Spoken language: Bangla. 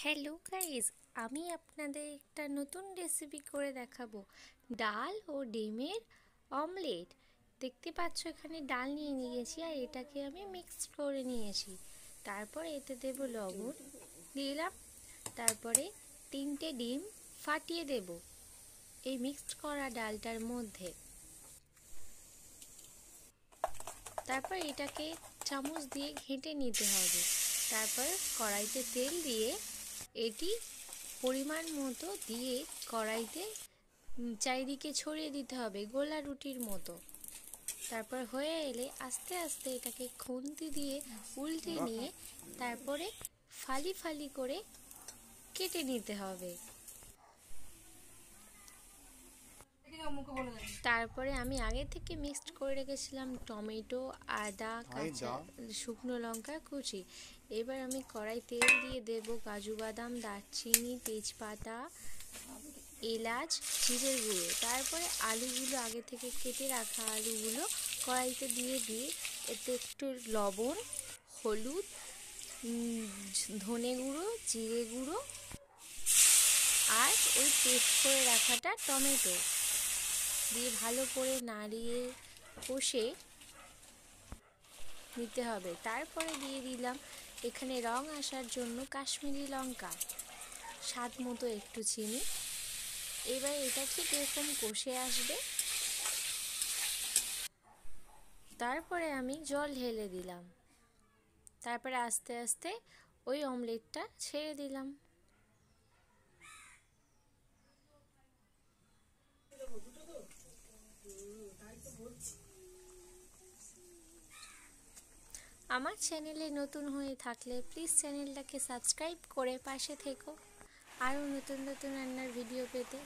হ্যালো গাইজ আমি আপনাদের একটা নতুন রেসিপি করে দেখাবো। ডাল ও ডিমের অমলেট দেখতে পাচ্ছ, এখানে ডাল নিয়ে নিয়েছি আর এটাকে আমি মিক্স করে নিয়েছি। তারপর এতে দেব লবণ দিলাম তারপরে তিনটে ডিম ফাটিয়ে দেব এই মিক্সড করা ডালটার মধ্যে। তারপর এটাকে চামচ দিয়ে ঘেঁটে নিতে হবে। তারপর কড়াইতে তেল দিয়ে এটি পরিমাণ মতো দিয়ে কড়াইতে চারিদিকে ছড়িয়ে দিতে হবে গোলা রুটির মতো। তারপর হয়ে এলে আস্তে আস্তে এটাকে খুন্তি দিয়ে উল্টে নিয়ে তারপরে ফালি ফালি করে কেটে নিতে হবে। তারপরে আমি আগে থেকে মিক্সড করে রেখেছিলাম টমেটো আদা কাঁচা শুকনো লঙ্কা কুচি। এবার আমি কড়াই তেল দিয়ে দেব কাজু বাদাম দারচিনি তেজপাতা এলাচ জিরের গুঁড়ো। তারপরে আলুগুলো আগে থেকে কেটে রাখা আলুগুলো কড়াইতে দিয়ে দিয়ে এতে একটু লবণ হলুদ ধনে গুঁড়ো জিরে গুঁড়ো আর ওই পেস্ট করে রাখাটা টমেটো। দিয়ে ভালো করে নাড়িয়ে কষে নিতে হবে। তারপরে দিয়ে দিলাম এখানে রং আসার জন্য কাশ্মীরি লঙ্কা, স্বাদ মতো একটু চিনি। এবার এটা ঠিক এরকম কষে আসবে। তারপরে আমি জল ঢেলে দিলাম। তারপরে আস্তে আস্তে ওই অমলেটটা ছেড়ে দিলাম। আমার চ্যানেলে নতুন হয়ে থাকলে প্লিজ চ্যানেলটাকে সাবস্ক্রাইব করে পাশে থেকো। আরও নতুন নতুন রান্নার ভিডিও পেতে।